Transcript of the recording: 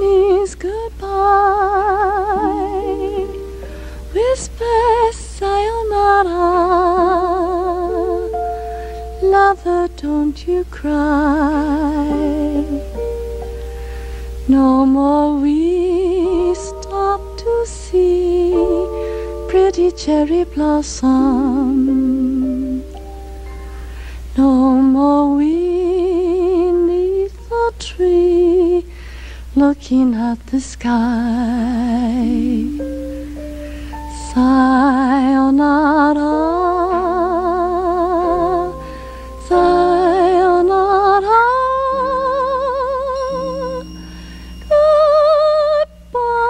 is goodbye. Whisper sayonara. Lover, don't you cry. No more we stop to see pretty cherry blossom. No more we looking at the sky. Sayonara, sayonara, goodbye.